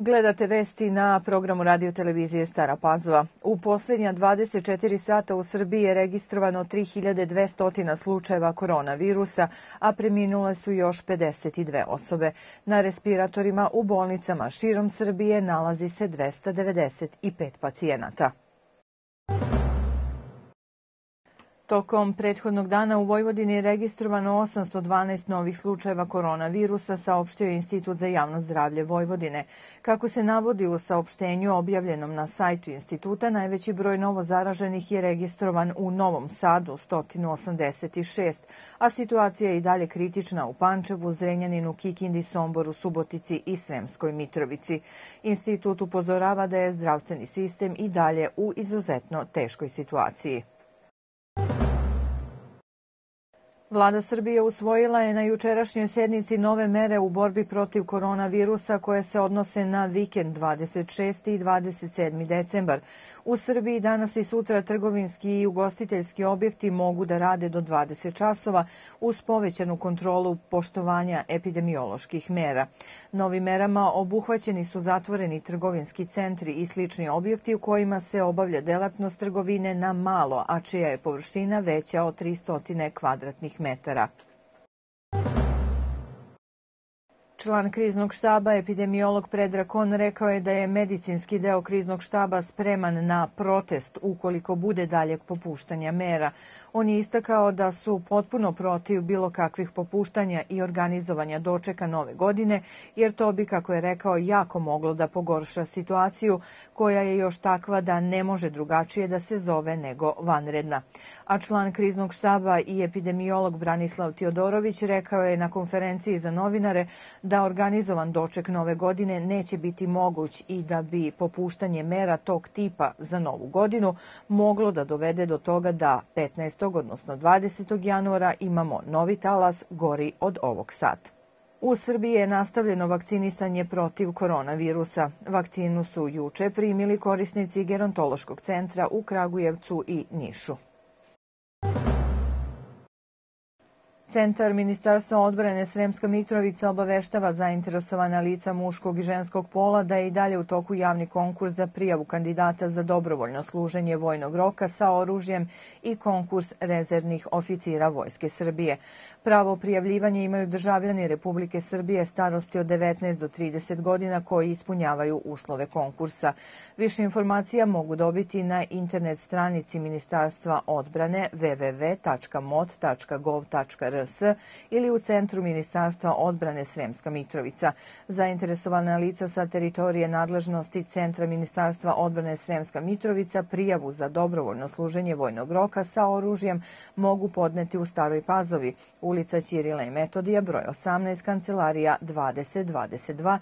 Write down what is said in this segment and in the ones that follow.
Gledate vesti na programu radio televizije Stara Pazova. U posljednja 24 sata u Srbiji je registrovano 3200 slučajeva koronavirusa, a preminule su još 52 osobe. Na respiratorima u bolnicama širom Srbije nalazi se 295 pacijenata. Tokom prethodnog dana u Vojvodini je registrovano 812 novih slučajeva koronavirusa, saopštio Institut za javno zdravlje Vojvodine. Kako se navodi u saopštenju objavljenom na sajtu instituta, najveći broj novo zaraženih je registrovan u Novom Sadu, 186, a situacija je i dalje kritična u Pančevu, Zrenjaninu, Kikindi, Somboru, Subotici i Sremskoj Mitrovici. Institut upozorava da je zdravstveni sistem i dalje u izuzetno teškoj situaciji. Vlada Srbije usvojila je na jučerašnjoj sednici nove mere u borbi protiv koronavirusa koje se odnose na vikend 26. i 27. decembar. U Srbiji danas i sutra trgovinski i ugostiteljski objekti mogu da rade do 20 časova uz povećanu kontrolu poštovanja epidemioloških mera. Novim merama obuhvaćeni su zatvoreni trgovinski centri i slični objekti u kojima se obavlja delatnost trgovine na malo, a čija je površina veća od 300 kvadratnih metara. Član kriznog štaba, epidemiolog Predrag Kon, rekao je da je medicinski deo kriznog štaba spreman na protest ukoliko bude daljeg popuštanja mera. On je istakao da su potpuno protiv bilo kakvih popuštanja i organizovanja dočeka nove godine, jer to bi, kako je rekao, jako moglo da pogorša situaciju koja je još takva da ne može drugačije da se zove nego vanredna. A član kriznog štaba i epidemiolog Branislav Teodorović rekao je na konferenciji za novinare da organizovan doček nove godine neće biti moguć i da bi popuštanje mera tog tipa za novu godinu moglo da dovede do toga da 15 odnosno 20. januara imamo novi talas gori od ovog sad. U Srbiji je nastavljeno vakcinisanje protiv koronavirusa. Vakcinu su juče primili korisnici gerontološkog centra u Kragujevcu i Nišu. Centar Ministarstva odbrane Sremska Mitrovica obaveštava zainteresovana lica muškog i ženskog pola da je i dalje u toku javni konkurs za prijavu kandidata za dobrovoljno služenje vojnog roka sa oružjem i konkurs rezervnih oficira Vojske Srbije. Pravo prijavljivanje imaju državljani Republike Srbije starosti od 19 do 30 godina koji ispunjavaju uslove konkursa. Više informacija mogu dobiti na internet stranici Ministarstva odbrane www.mot.gov.rs ili u Centru Ministarstva odbrane Sremska Mitrovica. Zainteresovana lica sa teritorije nadležnosti Centra Ministarstva odbrane Sremska Mitrovica prijavu za dobrovoljno služenje vojnog roka sa oružjem mogu podneti u Staroj Pazovi, ulica Ćirila i Metodija, broj 18, kancelarija 2022,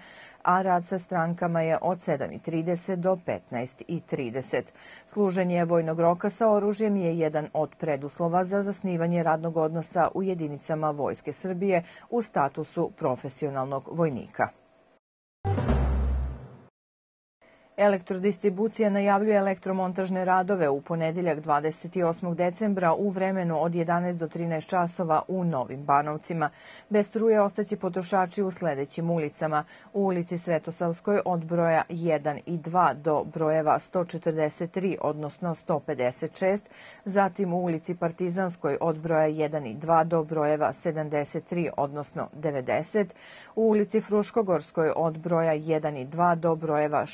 a rad sa strankama je od 7.30 do 15.30. Služenje vojnog roka sa oružjem je jedan od preduslova za zasnivanje radnog odnosa u jedinicama Vojske Srbije u statusu profesionalnog vojnika. Elektrodistribucija najavljuje elektromontažne radove u ponedeljak 28. decembra u vremenu od 11 do 13 časova u Novim Banovcima. Bez struje ostaće potrošači u sledećim ulicama. U ulici Svetosavskoj od broja 1 i 2 do brojeva 143, odnosno 156, zatim u ulici Partizanskoj od broja 1 i 2 do brojeva 73, odnosno 90, u ulici Fruškogorskoj od broja 1 i 2 do brojeva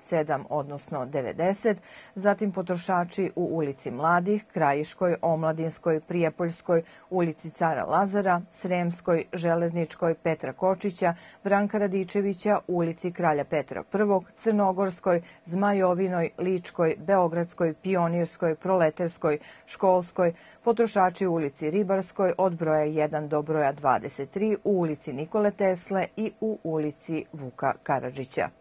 67, odnosno 90, zatim potrošači u ulici Mladih, Krajiškoj, Omladinskoj, Prijepoljskoj, ulici Cara Lazara, Sremskoj, Železničkoj, Petra Kočića, Branka Radičevića, ulici Kralja Petra I, Crnogorskoj, Zmajovinoj, Ličkoj, Beogradskoj, Pionirskoj, Proleterskoj, Školskoj, potrošači u ulici Ribarskoj od broja 1 do broja 23, u ulici Nikole Tesle i u ulici Vuka Karadžića.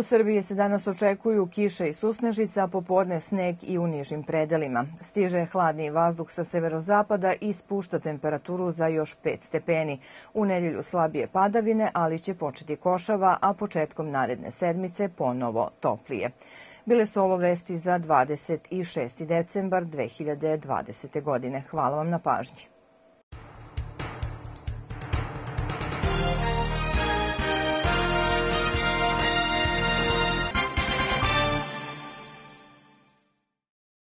U Srbiji se danas očekuju kiše i susnežica, popodne sneg i u nižim predelima. Stiže hladni vazduh sa severozapada i spušta temperaturu za još 5 stepeni. U nedelju slabije padavine, ali će početi košava, a početkom naredne sedmice ponovo toplije. Bile su ovo vesti za 26. decembar 2020. godine. Hvala vam na pažnji.